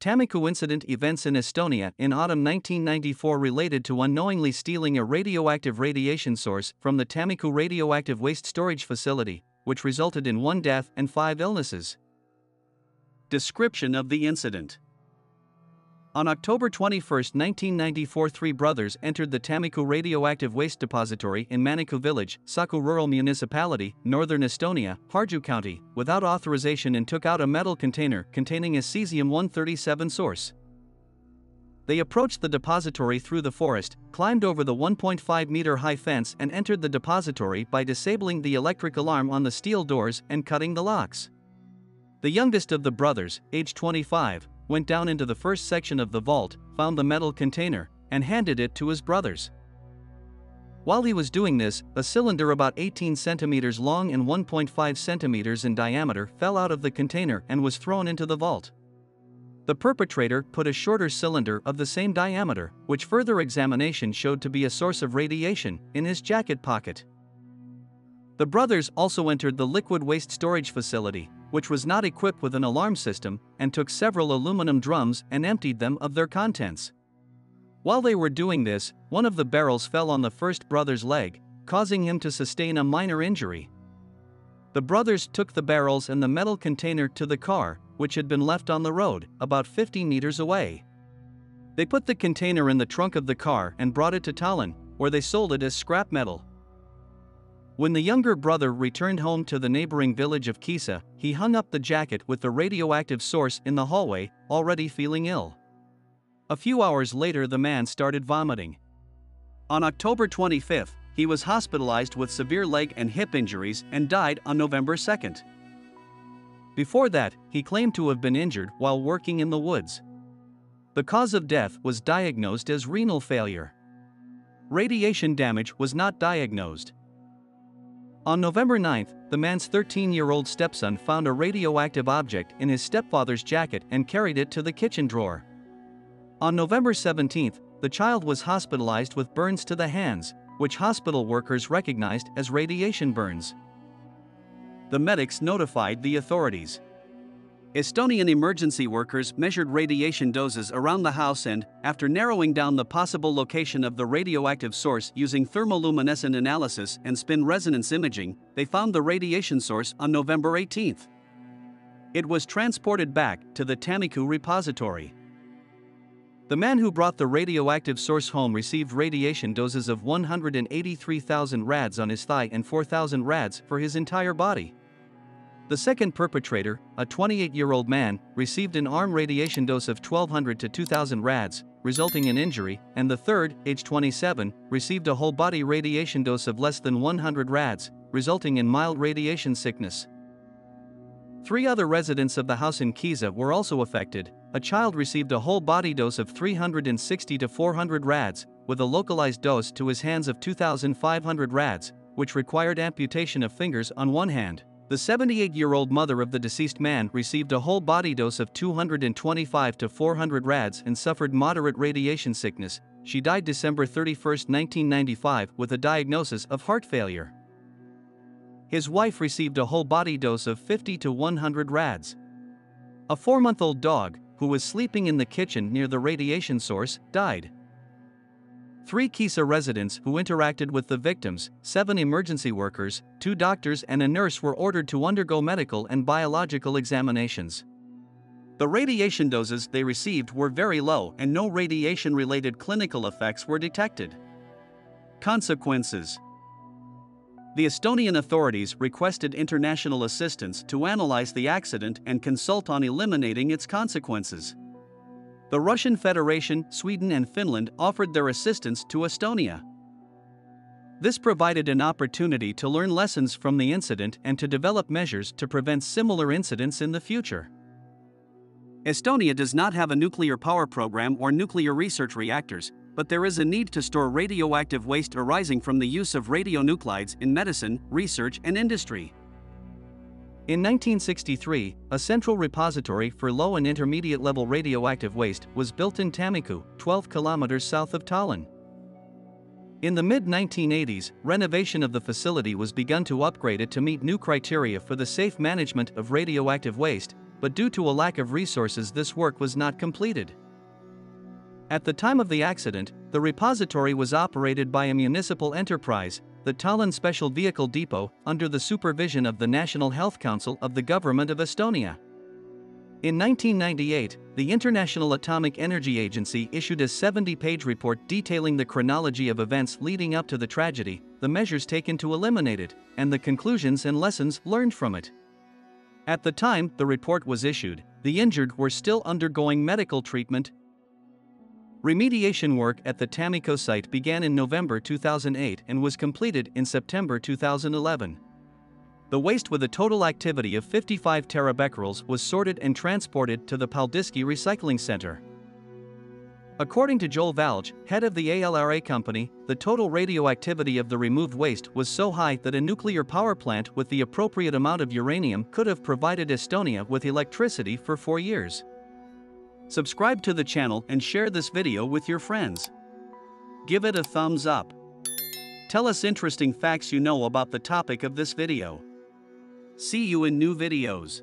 Tammiku incident events in Estonia in autumn 1994 related to unknowingly stealing a radioactive radiation source from the Tammiku radioactive waste storage facility, which resulted in one death and five illnesses. Description of the incident on October 21, 1994, three brothers entered the Tammiku radioactive waste depository in Maniku village, Saku rural municipality, northern Estonia, Harju county, without authorization and took out a metal container containing a cesium-137 source. They approached the depository through the forest, climbed over the 1.5 meter high fence and entered the depository by disabling the electric alarm on the steel doors and cutting the locks. The youngest of the brothers, age 25, went down into the first section of the vault, found the metal container, and handed it to his brothers. While he was doing this, a cylinder about 18 centimeters long and 1.5 centimeters in diameter fell out of the container and was thrown into the vault. The perpetrator put a shorter cylinder of the same diameter, which further examination showed to be a source of radiation, in his jacket pocket. The brothers also entered the liquid waste storage facility, which was not equipped with an alarm system, and took several aluminum drums and emptied them of their contents. While they were doing this, one of the barrels fell on the first brother's leg, causing him to sustain a minor injury. The brothers took the barrels and the metal container to the car, which had been left on the road, about 50 meters away. They put the container in the trunk of the car and brought it to Tallinn, where they sold it as scrap metal. When the younger brother returned home to the neighboring village of Kiisa, he hung up the jacket with the radioactive source in the hallway, already feeling ill. A few hours later, the man started vomiting. On October 25, he was hospitalized with severe leg and hip injuries and died on November 2. Before that, he claimed to have been injured while working in the woods. The cause of death was diagnosed as renal failure. Radiation damage was not diagnosed. On November 9, the man's 13 year old stepson found a radioactive object in his stepfather's jacket and carried it to the kitchen drawer. On November 17, the child was hospitalized with burns to the hands, which hospital workers recognized as radiation burns. The medics notified the authorities. Estonian emergency workers measured radiation doses around the house and, after narrowing down the possible location of the radioactive source using thermoluminescent analysis and spin resonance imaging, they found the radiation source on November 18. It was transported back to the Tammiku repository. The man who brought the radioactive source home received radiation doses of 183,000 rads on his thigh and 4,000 rads for his entire body. The second perpetrator, a 28 year old man, received an arm radiation dose of 1200 to 2000 rads, resulting in injury, and the third, age 27, received a whole body radiation dose of less than 100 rads, resulting in mild radiation sickness. Three other residents of the house in Kiisa were also affected. A child received a whole body dose of 360 to 400 rads, with a localized dose to his hands of 2500 rads, which required amputation of fingers on one hand. The 78 year old mother of the deceased man received a whole body dose of 225 to 400 rads and suffered moderate radiation sickness. She died December 31, 1995, with a diagnosis of heart failure. His wife received a whole body dose of 50 to 100 rads. A four month old dog, who was sleeping in the kitchen near the radiation source, died. Three Kiisa residents who interacted with the victims, seven emergency workers, two doctors, and a nurse were ordered to undergo medical and biological examinations. The radiation doses they received were very low and no radiation related clinical effects were detected. Consequences The Estonian authorities requested international assistance to analyze the accident and consult on eliminating its consequences. The Russian Federation, Sweden, and Finland offered their assistance to Estonia. This provided an opportunity to learn lessons from the incident and to develop measures to prevent similar incidents in the future. Estonia does not have a nuclear power program or nuclear research reactors, but there is a need to store radioactive waste arising from the use of radionuclides in medicine, research, and industry. In 1963, a central repository for low and intermediate level radioactive waste was built in Tammiku, 12 kilometers south of Tallinn. In the mid 1980s, renovation of the facility was begun to upgrade it to meet new criteria for the safe management of radioactive waste, but due to a lack of resources, this work was not completed. At the time of the accident, the repository was operated by a municipal enterprise, the Tallinn Special Vehicle Depot, under the supervision of the National Health Council of the Government of Estonia. In 1998, the International Atomic Energy Agency issued a 70 page report detailing the chronology of events leading up to the tragedy, the measures taken to eliminate it, and the conclusions and lessons learned from it. At the time the report was issued, the injured were still undergoing medical treatment Remediation work at the Tammiku site began in November 2008 and was completed in September 2011. The waste with a total activity of 55 terabecquerels was sorted and transported to the Paldiski Recycling Center. According to Joel Valge, head of the ALRA company, the total radioactivity of the removed waste was so high that a nuclear power plant with the appropriate amount of uranium could have provided Estonia with electricity for four years. Subscribe to the channel and share this video with your friends. Give it a thumbs up. Tell us interesting facts you know about the topic of this video. See you in new videos.